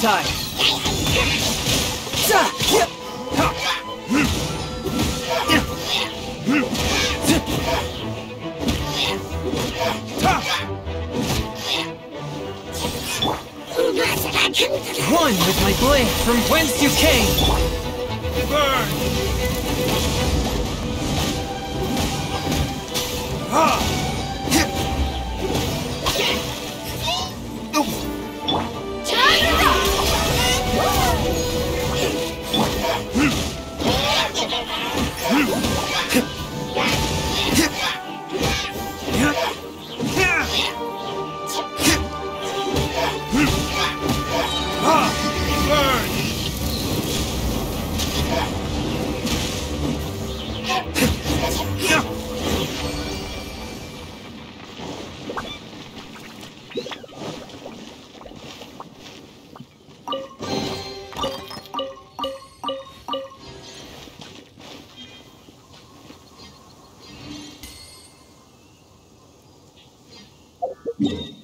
Zentai! One with my blade from whence you came! Burn! Ah! Yeah.